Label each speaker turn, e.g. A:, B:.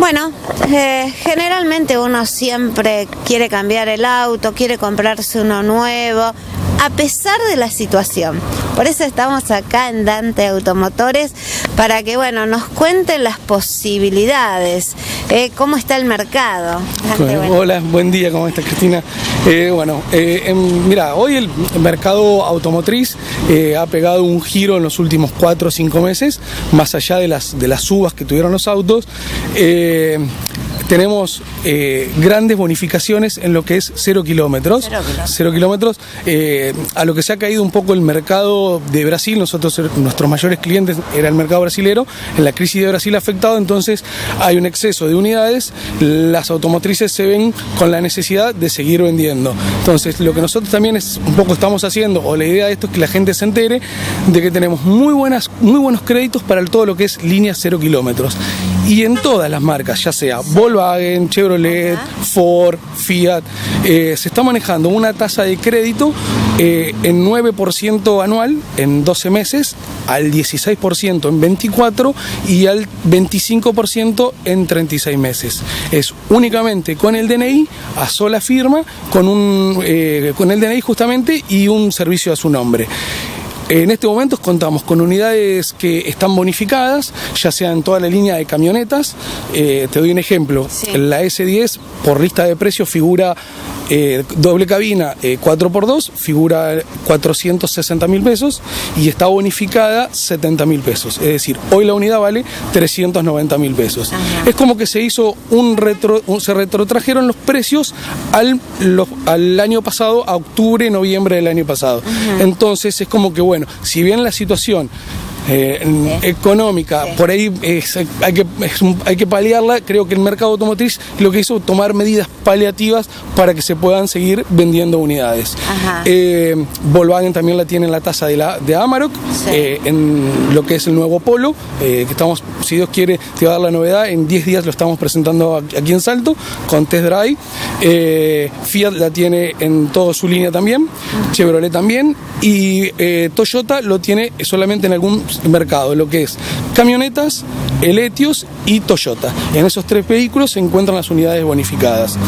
A: Bueno, eh, generalmente uno siempre quiere cambiar el auto, quiere comprarse uno nuevo, a pesar de la situación. Por eso estamos acá en Dante Automotores para que bueno nos cuenten las posibilidades, eh, cómo está el mercado.
B: Hola, buen día, ¿cómo estás Cristina? Eh, bueno, mira, hoy el mercado automotriz ha pegado un giro en los últimos cuatro o cinco meses, más allá de las, de las subas que tuvieron los autos tenemos eh, grandes bonificaciones en lo que es cero kilómetros. Cero kilómetros. Eh, a lo que se ha caído un poco el mercado de Brasil, nosotros, er, nuestros mayores clientes era el mercado brasilero, en la crisis de Brasil afectado, entonces hay un exceso de unidades, las automotrices se ven con la necesidad de seguir vendiendo. Entonces, lo que nosotros también es, un poco estamos haciendo, o la idea de esto es que la gente se entere de que tenemos muy, buenas, muy buenos créditos para todo lo que es línea cero kilómetros. Y en todas las marcas, ya sea Volkswagen, Chevrolet, Ford, Fiat, eh, se está manejando una tasa de crédito eh, en 9% anual en 12 meses, al 16% en 24 y al 25% en 36 meses. Es únicamente con el DNI, a sola firma, con, un, eh, con el DNI justamente y un servicio a su nombre. En este momento contamos con unidades que están bonificadas, ya sea en toda la línea de camionetas. Eh, te doy un ejemplo. La S10 por lista de precios figura eh, doble cabina 4x2 eh, figura 460 mil pesos y está bonificada 70 mil pesos. Es decir, hoy la unidad vale 390 mil pesos. Es como que se hizo un retro, se retrotrajeron los precios al, al año pasado, a octubre, noviembre del año pasado. Entonces es como que, bueno, si bien la situación eh, económica, por ahí hay, que, hay que paliarla, creo que el mercado automotriz lo que hizo tomar medidas paliativas para que se puedan seguir vendiendo unidades. Eh, Volkswagen también la tiene en la tasa de, la, de Amarok, eh, en lo que es el nuevo Polo, que estamos, si Dios quiere, te va a dar la novedad, en 10 días lo estamos presentando aquí en Salto, con test drive. Fiat la tiene en toda su línea también, Chevrolet también, y Toyota lo tiene solamente en algún mercado, lo que es camionetas, Eletios y Toyota. En esos tres vehículos se encuentran las unidades bonificadas.